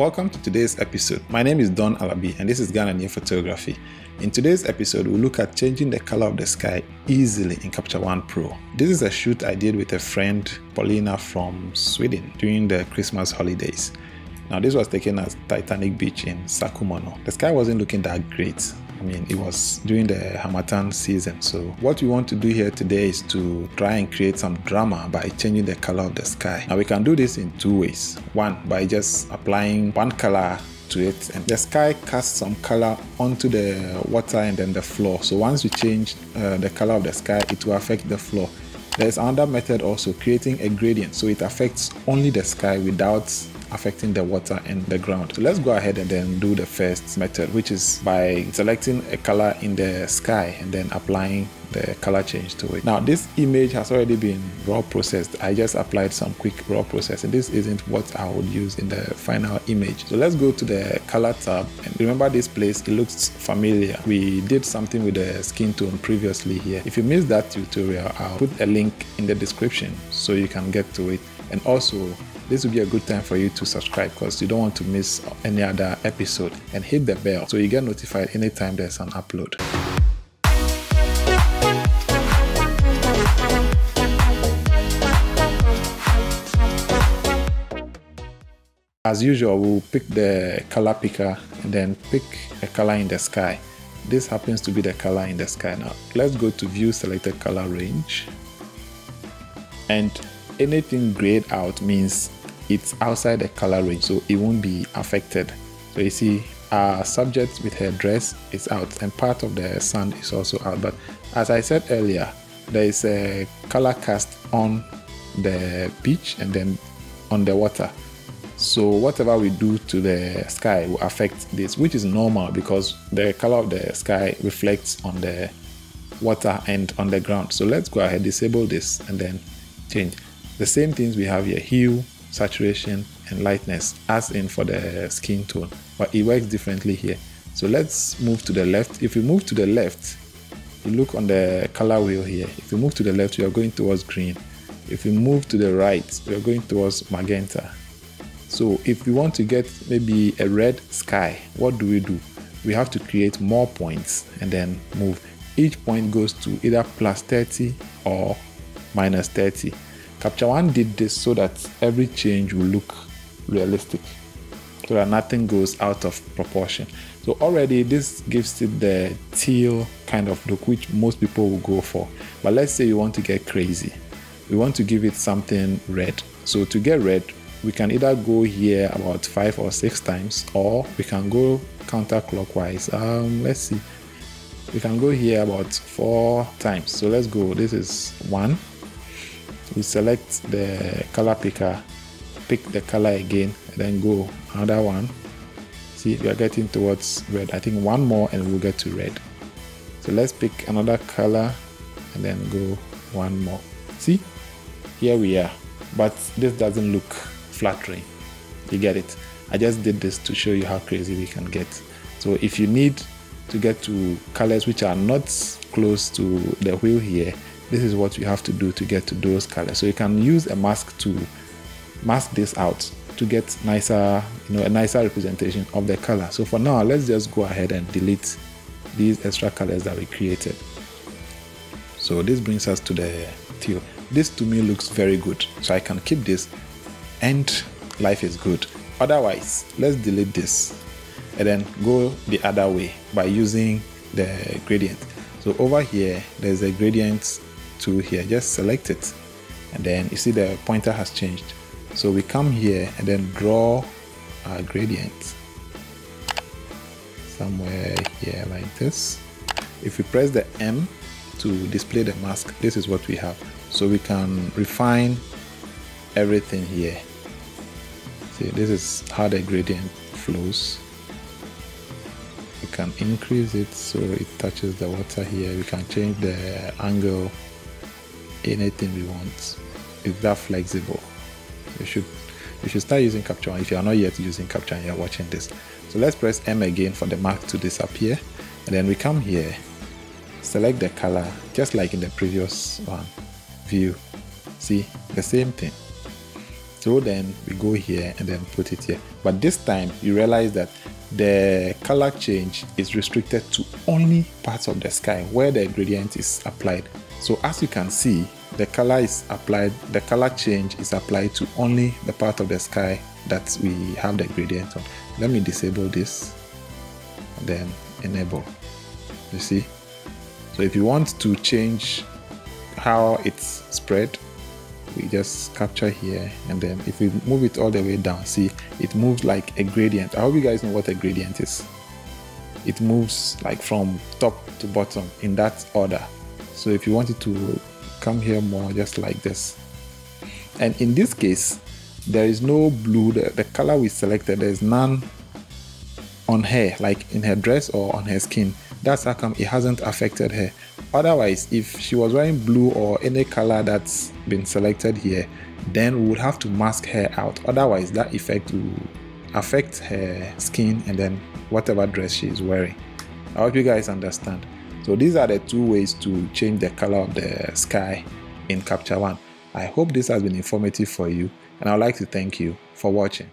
Welcome to today's episode. My name is Don Alabi and this is Ghananie Photography. In today's episode, we'll look at changing the color of the sky easily in Capture One Pro. This is a shoot I did with a friend, Paulina from Sweden, during the Christmas holidays. Now, this was taken at Titanic Beach in Sakumono. The sky wasn't looking that great, I mean, it was during the Harmattan season. So, what we want to do here today is to try and create some drama by changing the color of the sky. Now, we can do this in two ways. One, by just applying one color to it and the sky casts some color onto the water and then the floor so once you change uh, the color of the sky it will affect the floor there's another method also creating a gradient so it affects only the sky without affecting the water and the ground. So let's go ahead and then do the first method, which is by selecting a color in the sky and then applying the color change to it. Now this image has already been raw processed. I just applied some quick raw processing. This isn't what I would use in the final image. So let's go to the color tab and remember this place, it looks familiar. We did something with the skin tone previously here. If you missed that tutorial, I'll put a link in the description so you can get to it. And also this will be a good time for you to subscribe because you don't want to miss any other episode and hit the bell so you get notified anytime there's an upload. As usual, we'll pick the color picker and then pick a color in the sky. This happens to be the color in the sky now. Let's go to view selected color range. And anything grayed out means it's outside the color range, so it won't be affected. So you see, our subject with her dress is out, and part of the sand is also out. But as I said earlier, there is a color cast on the beach and then on the water. So whatever we do to the sky will affect this, which is normal because the color of the sky reflects on the water and on the ground. So let's go ahead, disable this and then change. The same things we have here, hue, saturation, and lightness, as in for the skin tone, but it works differently here. So let's move to the left. If you move to the left, you look on the color wheel here. If you move to the left, you are going towards green. If you move to the right, you are going towards magenta. So if we want to get maybe a red sky, what do we do? We have to create more points and then move. Each point goes to either plus 30 or minus 30. Capture One did this so that every change will look realistic, so that nothing goes out of proportion. So already this gives it the teal kind of look which most people will go for. But let's say you want to get crazy. We want to give it something red. So to get red, we can either go here about five or six times or we can go counterclockwise. Um, let's see. We can go here about four times. So let's go. This is one, we select the color picker pick the color again and then go another one. See we are getting towards red. I think one more and we'll get to red. So let's pick another color and then go one more. See here we are. But this doesn't look flattering. You get it? I just did this to show you how crazy we can get. So if you need to get to colors which are not close to the wheel here this is what you have to do to get to those colors. So you can use a mask to mask this out to get nicer, you know, a nicer representation of the color. So for now, let's just go ahead and delete these extra colors that we created. So this brings us to the teal. This to me looks very good. So I can keep this and life is good. Otherwise, let's delete this and then go the other way by using the gradient. So over here, there's a gradient tool here just select it. And then you see the pointer has changed. So we come here and then draw our gradient. Somewhere here like this. If we press the M to display the mask this is what we have. So we can refine everything here. See this is how the gradient flows. We can increase it so it touches the water here. We can change the angle anything we want. It's that flexible. You should you should start using Capture One if you are not yet using Capture and you're watching this. So let's press M again for the mark to disappear. And then we come here, select the color, just like in the previous one. View. See, the same thing. So then we go here and then put it here. But this time you realize that the color change is restricted to only parts of the sky where the gradient is applied. So as you can see, the color is applied, the color change is applied to only the part of the sky that we have the gradient on. Let me disable this, then enable. You see? So if you want to change how it's spread, we just capture here and then if we move it all the way down, see it moves like a gradient. I hope you guys know what a gradient is. It moves like from top to bottom in that order. So if you wanted to come here more just like this. And in this case, there is no blue, the, the color we selected, there's none on her, like in her dress or on her skin. That's how come it hasn't affected her. Otherwise, if she was wearing blue or any color that's been selected here, then we would have to mask her out. Otherwise, that effect will affect her skin and then whatever dress she is wearing. I hope you guys understand. So these are the two ways to change the color of the sky in Capture One. I hope this has been informative for you and I'd like to thank you for watching.